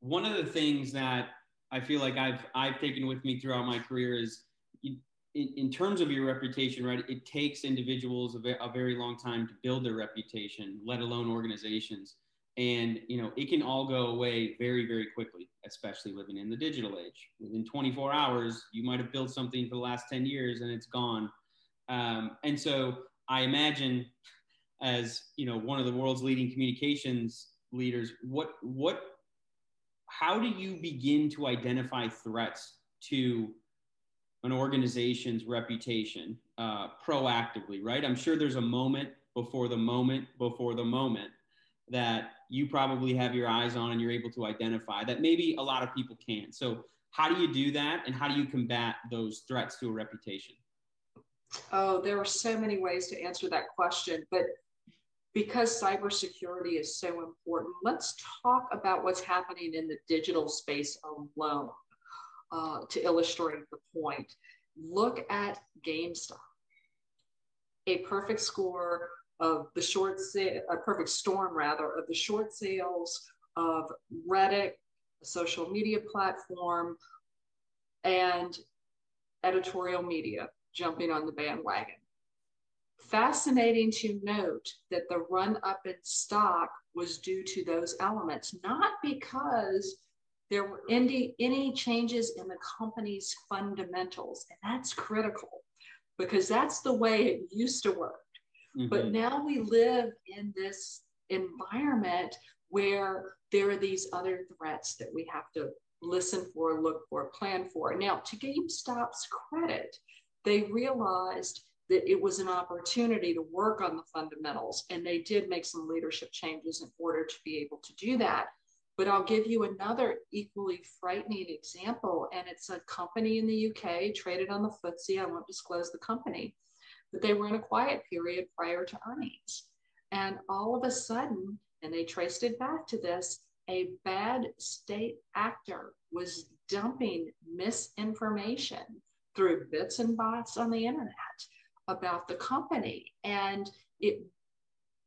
one of the things that I feel like I've I've taken with me throughout my career is in, in terms of your reputation, right? It takes individuals a, a very long time to build their reputation, let alone organizations. And you know, it can all go away very, very quickly, especially living in the digital age. Within 24 hours, you might have built something for the last 10 years and it's gone. Um, and so I imagine, as you know, one of the world's leading communications leaders, what what how do you begin to identify threats to an organization's reputation uh, proactively, right? I'm sure there's a moment before the moment before the moment that you probably have your eyes on and you're able to identify that maybe a lot of people can't. So, how do you do that and how do you combat those threats to a reputation? Oh, there are so many ways to answer that question, but because cybersecurity is so important, let's talk about what's happening in the digital space alone uh, to illustrate the point. Look at GameStop, a perfect score of the short sale, a perfect storm rather, of the short sales of Reddit, a social media platform, and editorial media jumping on the bandwagon fascinating to note that the run up in stock was due to those elements, not because there were any, any changes in the company's fundamentals. And that's critical because that's the way it used to work. Mm-hmm. But now we live in this environment where there are these other threats that we have to listen for, look for, plan for. Now, to GameStop's credit, they realized that it was an opportunity to work on the fundamentals. And they did make some leadership changes in order to be able to do that. But I'll give you another equally frightening example. And it's a company in the UK traded on the FTSE. I won't disclose the company, but they were in a quiet period prior to earnings. And all of a sudden, and they traced it back to this, a bad state actor was dumping misinformation through bits and bots on the internet about the company. And it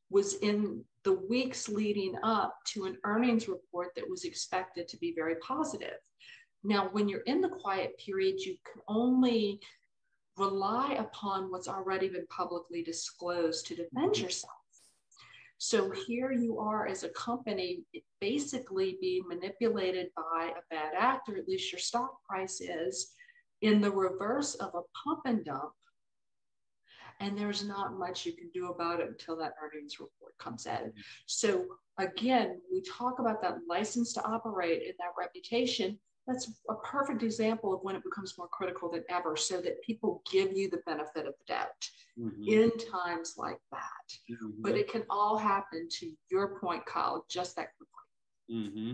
was in the weeks leading up to an earnings report that was expected to be very positive. Now, when you're in the quiet period, you can only rely upon what's already been publicly disclosed to defend mm-hmm. yourself. So here you are as a company basically being manipulated by a bad actor, at least your stock price is, in the reverse of a pump and dump and there's not much you can do about it until that earnings report comes out. So again, we talk about that license to operate and that reputation. That's a perfect example of when it becomes more critical than ever, so that people give you the benefit of the doubt mm-hmm. in times like that. Mm-hmm. But it can all happen to your point, Kyle, just that quickly. Mm-hmm.